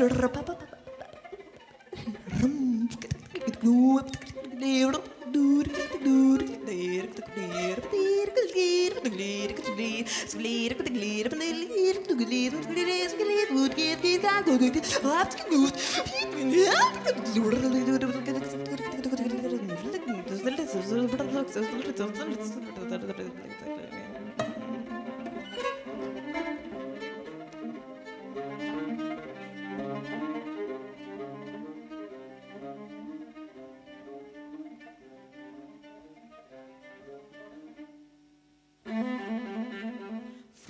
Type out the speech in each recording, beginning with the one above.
Ik ben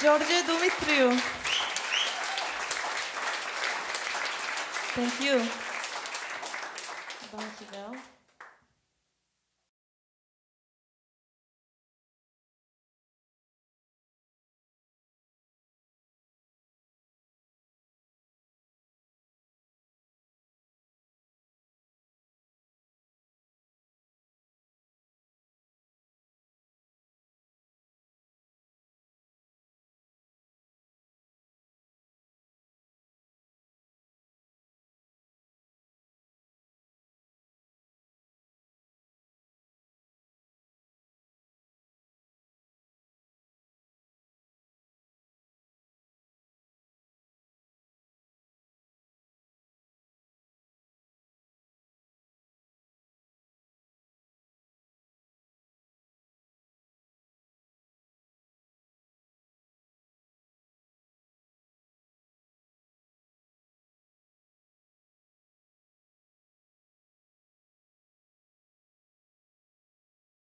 George Dumitriou. Thank you. Bye, Giselle.